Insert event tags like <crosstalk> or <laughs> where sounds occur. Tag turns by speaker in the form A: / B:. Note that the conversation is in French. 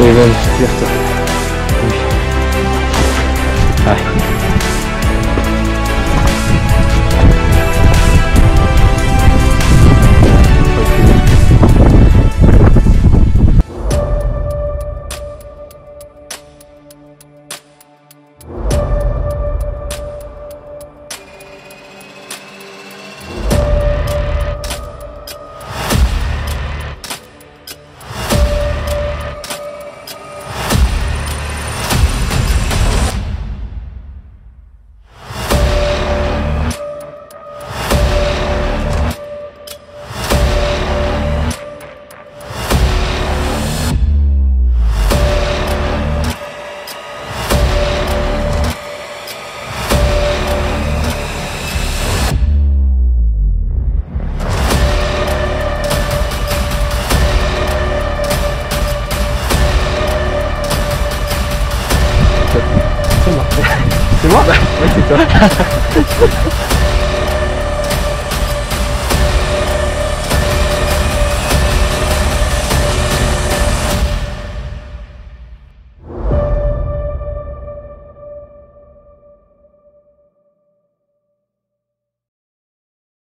A: Oui, même, tire-toi. Oui. Ouais. What? <laughs>